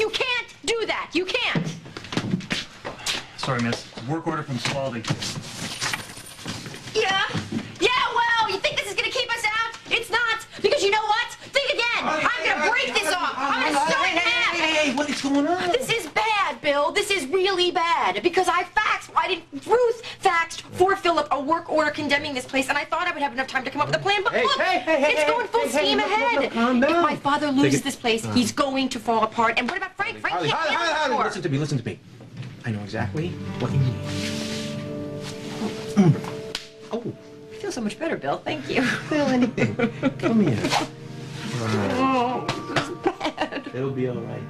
You can't do that. You can't. Sorry, miss. Work order from Spaulding. Yeah? Yeah, well, you think this is gonna keep us out? It's not. Because you know what? Think again. I'm gonna break this off. I'm gonna start Hey, hey, half. hey, hey, what is going on? This is bad, Bill. This is really bad. Because I faxed, I didn't, Ruth for Phillip a work order condemning this place, and I thought I would have enough time to come up with a plan, but Hey, look, hey, hey, it's going full steam look, look, ahead. look, If my father loses this place, uh. he's going to fall apart. And what about Frank? Frank Harley, can't Harley, handle Harley, it Harley, listen to me, listen to me. I know exactly what you need. Oh, I feel so much better, Bill. Thank you. feel anything. Come here. Oh, this is bad. It'll be all right.